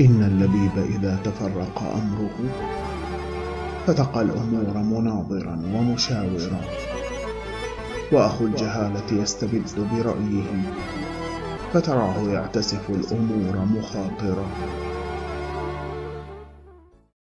إن اللبيب إذا تفرق أمره فتقى الأمور مناظرا ومشاورا وأخو الجهالة يستبد برأيه فتراه يعتسف الأمور مخاطرا.